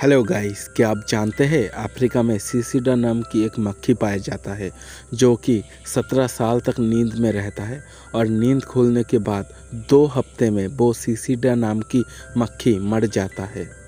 Hello guys क्या आप जानते हैं अफ्रीका में सीसीडा नाम की एक मक्खी पाया जाता है, जो कि 17 साल तक नींद में रहता है और नींद खुलने के बाद दो हफ़्ते में वो सीसीडा नाम की मक्खी मर जाता है।